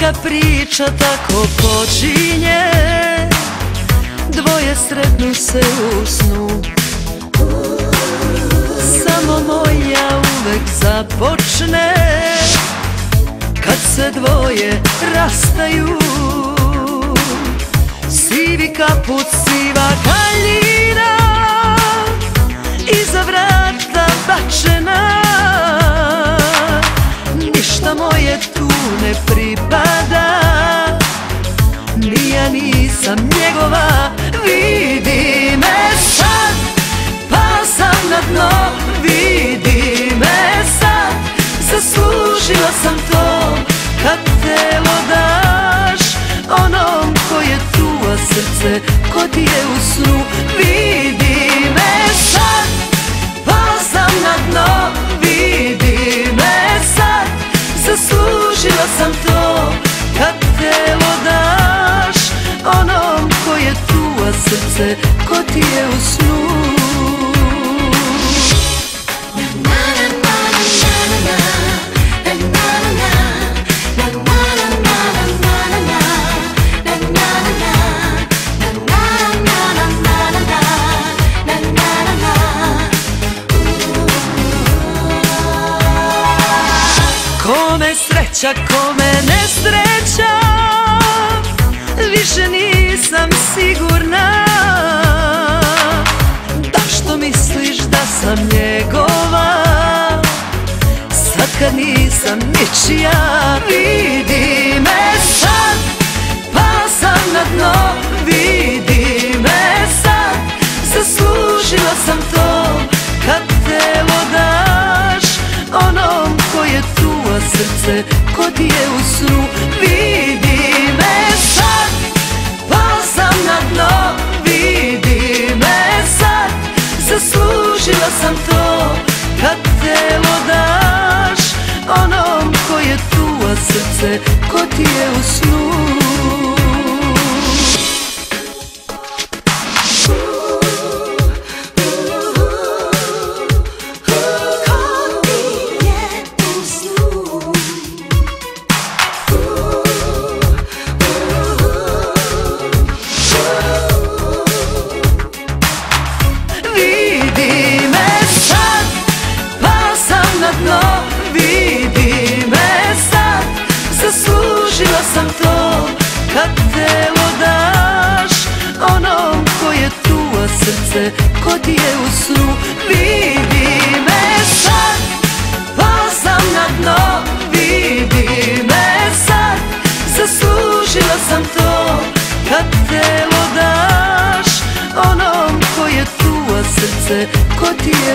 Svaka priča tako počinje Dvoje sretnu se u započne Kad se dvoje rastaju. Sivi kaput, siva kaljina Iza vrata bačena. Ništa moje tu ne pripada Ni ja nisam njegova srce ko ti je u snu Sreća, kome nesreća. Više nisam sigurna. Da što misliš da sam njegova? Sad kad nisam ničija Vidi me sad Pa sam na dno Vidi srce ko ti je u snu Vidi me sad. Pa sam na dno Vidi me sad. Zaslužila sam to Kad telo daš Onom ko je tu A srce ko ti je u snu srce ko ti je u snu? Vidi me sad, pa sam na dno. Vidi me sad, zaslužila sam to. Kad telo daš onom ko je tu A srce ko ti je